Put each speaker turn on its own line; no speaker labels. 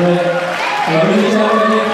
네. 자, 우리 이사님